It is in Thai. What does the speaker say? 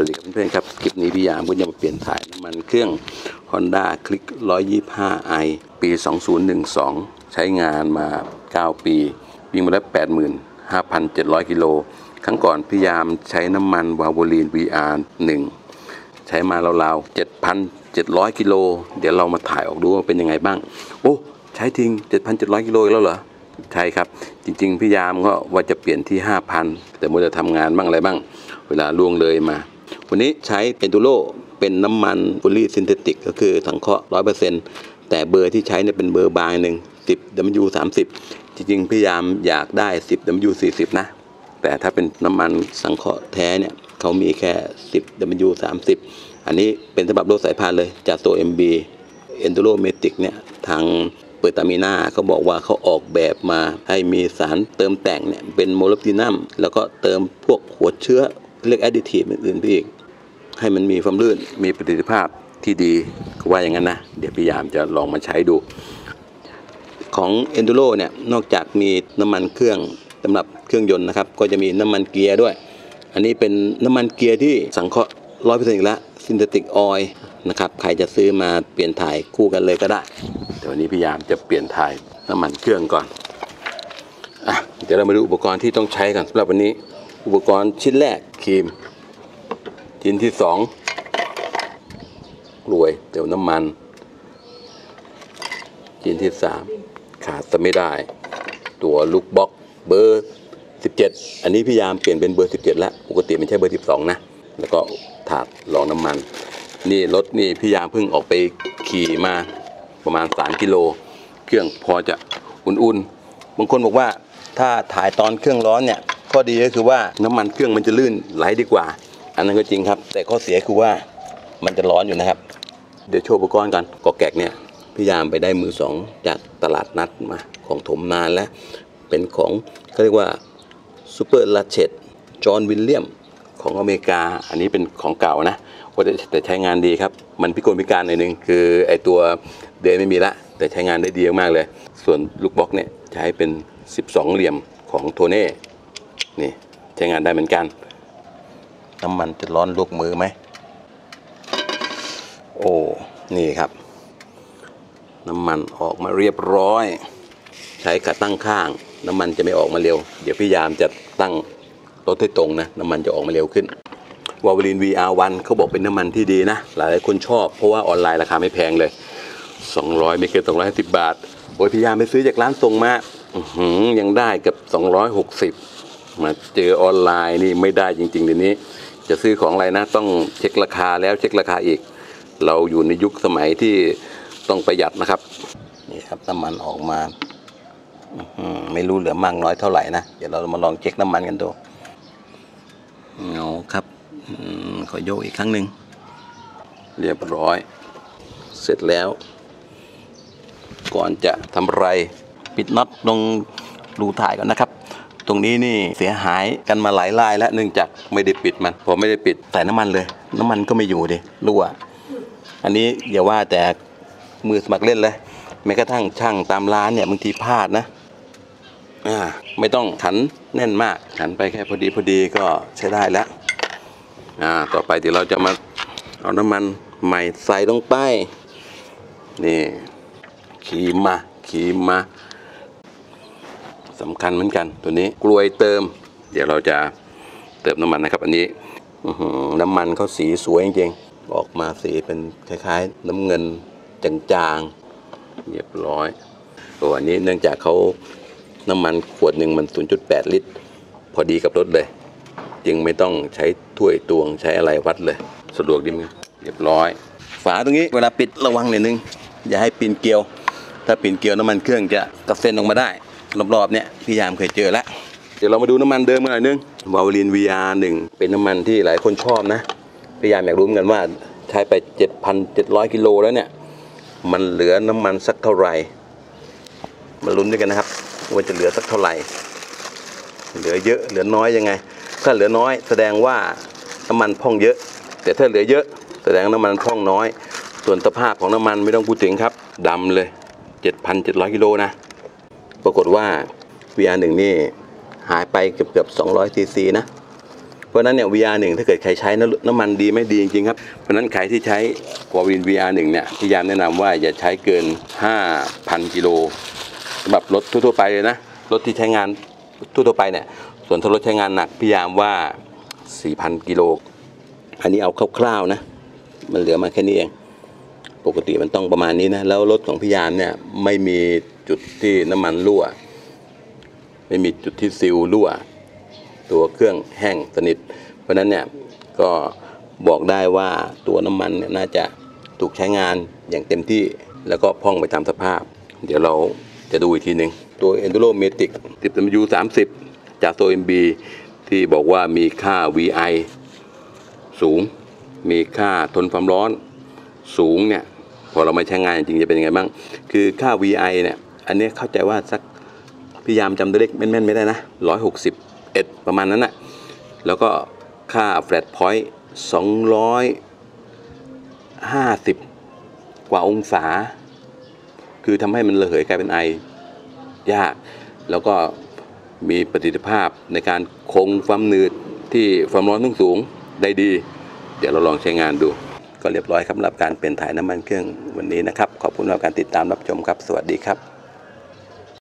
วัสดีครับเพื่อนๆครับ คลิปนี้พี่ยามก็จะมาเปลี่ยนถ่ายน้ำมันเครื่อง Honda Click 125i ปี 2012 ใช้งานมา 9 ปี วิ่งมาแล้ว 85,700 กิโล ครั้งก่อนพี่ยามใช้น้ำมันวาโวลีน VR 1 ใช้มาราวๆ 7,700 กิโล เดี๋ยวเรามาถ่ายออกดูว่าเป็นยังไงบ้าง โอ้ ใช้ทิ้ง 7,700 กิโลอีกแล้วเหรอใช่ครับ จริงๆพี่ยามก็ว่าจะเปลี่ยนที่ 5,000 แต่มัวจะทำงานบ้างอะไรบ้าง เวลาล่วงเลยมา วันนี้ใช้ Enduro เป็นน้ำมัน fully synthetic ก็คือสังเคราะห์100%แต่เบอร์ที่ใช้เนี่ยเป็นเบอร์บางหนึ่ง10 W 30จริงๆพยายามอยากได้ 10 W 40นะ แต่ถ้าเป็นน้ำมันสังเคราะห์แท้เนี่ยเขามีแค่ 10 W 30อันนี้เป็นฉบับรถสายพานเลยจากตัว MB Enduro Matic เนี่ยทาง Pertamina เขาบอกว่าเขาออกแบบมาให้มีสารเติมแต่งเนี่ยเป็นโมล b ดินัมแล้วก็เติมพวกหัวเชื้อ เรียก additive อื่นๆไปอีก ให้มันมีความลื่นมีประสิทธิภาพที่ดีก็ว่าอย่างนั้นนะ เดี๋ยวพยายามจะลองมาใช้ดู ของ Enduro เนี่ยนอกจากมีน้ำมันเครื่องสำหรับเครื่องยนต์นะครับ ก็จะมีน้ำมันเกียร์ด้วย อันนี้เป็นน้ำมันเกียร์ที่สังเคราะห์ร้อยเปอร์เซ็นต์อีกแล้ว synthetic oil นะครับใครจะซื้อมาเปลี่ยนถ่ายคู่กันเลยก็ได้แต่วันนี้พยายามจะเปลี่ยนถ่ายน้ำมันเครื่องก่อนอะเดี๋ยวเรามาดูอุปกรณ์ที่ต้องใช้กันสำหรับวันนี้ อุปกรณ์ชิ้นแรกครีม ชิ้นที่สองกลวยเดี๋ยวน้ำมัน ชิ้นที่สามขาดจะไม่ได้ ตัวลูกบล็อกเบอร์17อันนี้พยายามเปลี่ยนเป็นเบอร์17แล้วปกติมันใช่เบอร์12นะ แล้วก็ถาดรองน้ำมัน นี่รถนี่พยายามเพิ่งออกไปขี่มาประมาณ3กิโล เครื่องพอจะอุ่นๆบางคนบอกว่าถ้าถ่ายตอนเครื่องร้อนเนี่ย ข้อดีก็คือว่าน้ำมันเครื่องมันจะลื่นไหลดีกว่า อันนั้นก็จริงครับ แต่ข้อเสียคือว่ามันจะร้อนอยู่นะครับ เดี๋ยวโชว์อุปกรณ์กันกอแกกเนี่ยพยายามไปได้มือสองจากตลาดนัดมาของถมนานแล้ว เป็นของเขาเรียกว่าsuper ratchet จอห์นวิลเลียมของอเมริกา อันนี้เป็นของเก่านะแต่ใช้งานดีครับ มันพิกลพิการหน่อยหนึ่งคือไอตัวเดนไม่มีละ แต่ใช้งานได้ดีมากเลย ส่วนลูกบล็อกเนี่ยใช้เป็น 12 เหลี่ยมของโทเน่ นี่ใช้งานได้เหมือนกัน น้ำมันจะร้อนลวกมือไหม โอ้ นี่ครับ น้ำมันออกมาเรียบร้อย ใช้ขาตั้งข้าง น้ำมันจะไม่ออกมาเร็ว เดี๋ยวพยายามจะตั้งรถให้ตรงนะ น้ำมันจะออกมาเร็วขึ้นวา v ลิน VR1 เขาบอกเป็นน้ำมันที่ดีนะ หลายๆคนชอบเพราะว่าออนไลน์ราคาไม่แพงเลย 200 ไม่เกิน 250 บาท โอ้ยพยายามไปซื้อจากร้านส่งมาอื้อหือยังได้เกับ 260 มาเจอออนไลน์นี่ไม่ได้จริงๆเดี๋ยวนี้ จะซื้อของอะไรนะต้องเช็คราคาแล้วเช็คราคาอีก เราอยู่ในยุคสมัยที่ต้องประหยัดนะครับนี่ครับน้ำมันออกมาไม่รู้เหลือมากน้อยเท่าไหร่นะเดี๋ยวเรามาลองเช็คน้ำมันกันดูเอาครับขอโยกอีกครั้งหนึ่งเรียบร้อย เสร็จแล้ว ก่อนจะทำไร ปิดน็อตตรงรูถ่ายก่อนนะครับ ตรงนี้นี่เสียหายกันมาหลายรายแล้วเนื่องจากไม่ได้ปิดมันพอไม่ได้ปิดใส่น้ำมันเลย น้ำมันก็ไม่อยู่ดิรั่วอันนี้อย่าว่าแต่มือสมัครเล่นเลยแม้กระทั่งช่างตามร้านเนี่ยบางทีพลาดนะอ่าไม่ต้องขันแน่นมากขันไปแค่พอดีพอดีก็ใช้ได้แล้วอ่าต่อไปเดี๋ยวเราจะมาเอาน้ำมันใหม่ใส่ลงไปนี่ขีมมาขีมมา สำคัญเหมือนกันตัวนี้กลวยเติม เดี๋ยวเราจะเติมน้ำมันนะครับ อันนี้อื้อหือน้ำมันเขาสีสวยจริงๆออกมาสีเป็นคล้ายๆ น้ำเงินจางๆเรียบร้อยตัวอันนี้เนื่องจากเขาน้ำมันขวดหนึ่งมัน 0.8 ลิตร พอดีกับรถเลยจึงไม่ต้องใช้ถ้วยตวงใช้อะไรวัดเลย สะดวกดีมั้ยเรียบร้อย ฝาตรงนี้เวลาปิดระวังหน่อยนึง อย่าให้ปีนเกลียว ถ้าปีนเกลียวน้ำมันเครื่องจะกระเซ็นออกมาได้ รอบๆเนี่ยพี่ยามเคยเจอแล้วเดี๋ยวเรามาดูน้ำมันเดิมกันหน่อยนึงวาลลิน VR1 เป็นน้ำมันที่หลายคนชอบนะพี่ยามอยากรู้เหมือนกันว่าใช้ไป 7,700 กิโลแล้วเนี่ย มันเหลือน้ำมันสักเท่าไหร่มาลุ้นด้วยกันนะครับ ว่าจะเหลือสักเท่าไหร่ เหลือเยอะเหลือน้อยยังไง ถ้าเหลือน้อยแสดงว่าน้ำมันพ่องเยอะ แต่ถ้าเหลือเยอะ แสดงน้ำมันพ่องน้อย ส่วนสภาพของน้ำมันไม่ต้องพูดถึงครับดำเลย 7,700 กิโลนะ ปรากฏว่า VR1 นี่หายไปเกือบเกือบ200ซีซีนะ เพราะนั้นเนี่ย VR1 ถ้าเกิดใครใช้น้ำน้ำมันดีไม่ดีจริงๆครับ เพราะนั้นใครที่ใช้กอวิน VR1 เนี่ยพยายามแนะนำว่าอย่าใช้เกิน 5,000 กิโลสำหรับรถทั่วๆไปเลยนะ รถที่ใช้งานทั่วๆไปเนี่ย ส่วนถ้ารถใช้งานหนักพยายามว่า 4,000 กิโล อันนี้เอาคร่าวๆนะ มันเหลือมาแค่นี้เอง ปกติมันต้องประมาณนี้นะ แล้วรถของพี่ยามเนี่ยไม่มี จุดที่น้ำมันรั่ว ไม่มีจุดที่ซิลรั่ว ตัวเครื่องแห้งสนิท เพราะนั้นเนี่ยก็บอกได้ว่าตัวน้ำมันเนี่ยน่าจะถูกใช้งานอย่างเต็มที่แล้วก็พ่องไปตามสภาพ เดี๋ยวเราจะดูอีกทีหนึ่งตัว Enduro Matic 10 W 30 จากตัว MB ที่บอกว่ามีค่า VI สูง มีค่าทนความร้อนสูงเนี่ยพอเรามาใช้งานจริงจะเป็นยังไงบ้าง คือค่า VI เนี่ย อันนี้เข้าใจว่าสักพยายามจำตัวเลขแม่นๆไม่ได้นะ161ประมาณนั้นนะแล้วก็ค่า flat point 250กว่าองศา คือทำให้มันระเหยกลายเป็นไอยาก แล้วก็มีประสิทธิภาพในการคงความหนืดที่ความร้อนสูงสูงได้ดี เดี๋ยวเราลองใช้งานดู ก็เรียบร้อยครับสำหรับการเปลี่ยนถ่ายน้ำมันเครื่องวันนี้นะครับ ขอบคุณสำหรับการติดตามรับชมครับ สวัสดีครับ